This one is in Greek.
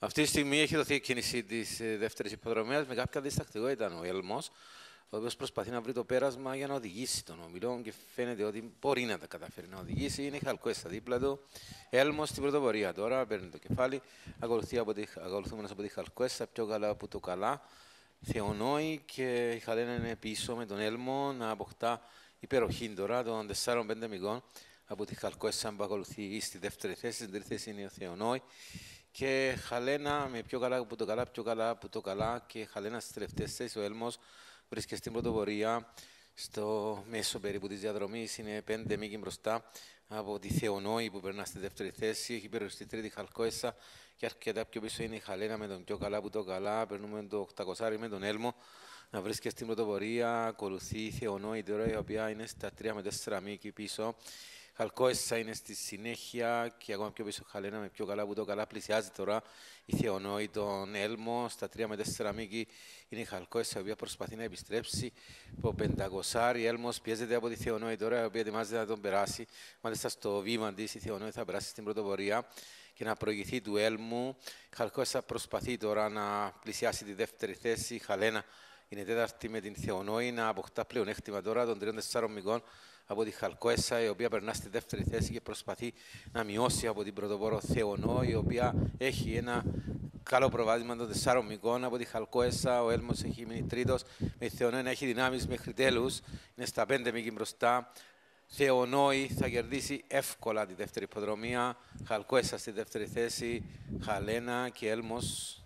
Αυτή τη στιγμή έχει δοθεί η κίνηση της δεύτερης υποδρομία με κάποια διστακτικότητα ο Έλμος, ο οποίος προσπαθεί να βρει το πέρασμα για να οδηγήσει τον ομιλό και φαίνεται ότι μπορεί να τα καταφέρει να οδηγήσει. Είναι χαλκό στα δίπλα του. Έλμος στην πρωτοπορία τώρα, παίρνει το κεφάλι. Ακολουθεί από τη, ακολουθούμενος από τη Χαλκουέστα, πιο καλά από το καλά. Θεονόη και η Χαλένα είναι πίσω με τον Έλμο να αποκτά υπεροχή τώρα των 4-5 μηγών από τη Χαλκουέστα που ακολουθεί στη δεύτερη θέση. Στην τρίτη θέση είναι ο Θεονόη και Χαλένα με πιο καλά από το καλά, πιο καλά από το καλά. Και Χαλένα στις τελευταίες θέσεις ο Έλμος βρίσκεται στην πρωτοπορία. Στο μέσο περίπου της διαδρομής, είναι πέντε μήκη μπροστά από τη Θεονόη που περνά στη δεύτερη θέση, έχει περιοριστεί τρίτη Χαλκόεσα και αρκετά πιο πίσω είναι η Χαλένα με τον πιο καλά από το καλά, περνούμε το 800 με τον Έλμο να βρίσκεται στην πρωτοπορία, ακολουθεί η Θεονόη τώρα η οποία είναι στα 3 με 4 μήκη πίσω Χαλκόεσσα είναι στη συνέχεια και ακόμα πιο πίσω Χαλένα με πιο καλά που το καλά πλησιάζει τώρα η Θεονόη τον Έλμο στα 3 με 4 μήκη είναι η Χαλκόεσσα η οποία προσπαθεί να επιστρέψει από 500 η Έλμος πιέζεται από τη Θεονόη τώρα η οποία ετοιμάζεται να τον περάσει μάλιστα στο βήμα της η Θεονόη θα περάσει στην πρωτοπορία και να προηγηθεί του Έλμου η Χαλκόεσσα προσπαθεί τώρα να πλησιάσει τη δεύτερη θέση η Χαλένα είναι τέταρτη με την Θεονόη να αποκτά πλέον έκτημα τώρα των 3-4 μικών από τη Χαλκόεσα, η οποία περνά στη δεύτερη θέση και προσπαθεί να μειώσει από την πρωτοπόρο Θεονό, η οποία έχει ένα καλό προβάδισμα των τεσσάρων μικών από τη Χαλκόεσα. Ο Έλμος έχει μείνει τρίτος, με Θεονόη να έχει δυνάμεις μέχρι τέλους. Είναι στα πέντε μήκη μπροστά. Θεονόη θα κερδίσει εύκολα τη δεύτερη υποδρομία. Χαλκόεσα στη δεύτερη θέση. Χαλένα και Έλμος